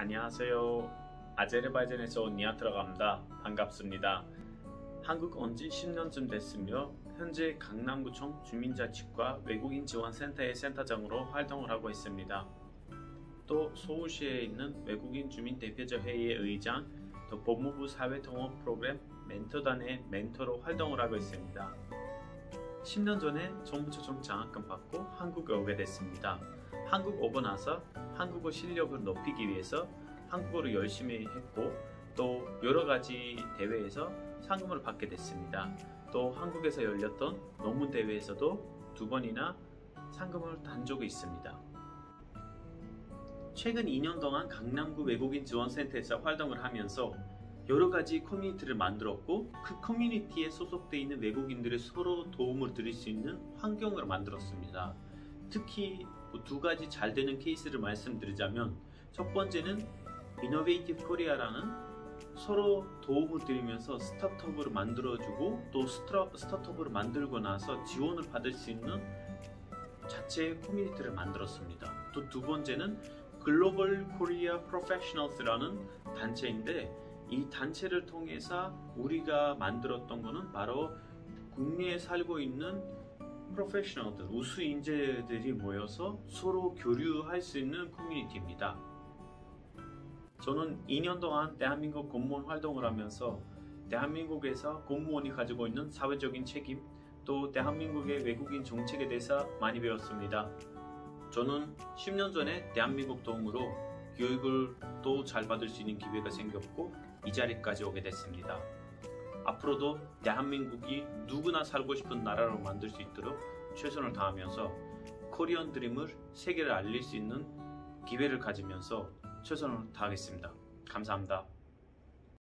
안녕하세요. 아제르바이잔에서 온 니아트라갑니다. 반갑습니다. 한국 온 지 10년쯤 됐으며 현재 강남구청 주민자치과 외국인 지원센터의 센터장으로 활동을 하고 있습니다. 또 서울시에 있는 외국인 주민 대표자 회의의 의장, 또 법무부 사회통합 프로그램 멘토단의 멘토로 활동을 하고 있습니다. 10년 전에 정부초청 장학금 받고 한국에 오게 됐습니다. 한국 오고 나서 한국어 실력을 높이기 위해서 한국어를 열심히 했고 또 여러 가지 대회에서 상금을 받게 됐습니다. 또 한국에서 열렸던 논문 대회에서도 두 번이나 상금을 단 적이 있습니다. 최근 2년 동안 강남구 외국인 지원센터에서 활동을 하면서 여러 가지 커뮤니티를 만들었고 그 커뮤니티에 소속되어 있는 외국인들이 서로 도움을 드릴 수 있는 환경을 만들었습니다. 특히 뭐 두 가지 잘 되는 케이스를 말씀드리자면 첫 번째는 Innovative Korea라는 서로 도움을 드리면서 스타트업을 만들어주고 또 스트라, 스타트업을 만들고 나서 지원을 받을 수 있는 자체 커뮤니티를 만들었습니다. 또 두 번째는 Global Korea Professionals라는 단체인데 이 단체를 통해서 우리가 만들었던 것은 바로 국내에 살고 있는 프로페셔널들, 우수 인재들이 모여서 서로 교류할 수 있는 커뮤니티입니다. 저는 2년 동안 대한민국 공무원 활동을 하면서 대한민국에서 공무원이 가지고 있는 사회적인 책임, 또 대한민국의 외국인 정책에 대해서 많이 배웠습니다. 저는 10년 전에 대한민국 도움으로 교육을 또 잘 받을 수 있는 기회가 생겼고 이 자리까지 오게 됐습니다. 앞으로도 대한민국이 누구나 살고 싶은 나라로 만들 수 있도록 최선을 다하면서 코리안 드림을 세계를 알릴 수 있는 기회를 가지면서 최선을 다하겠습니다. 감사합니다.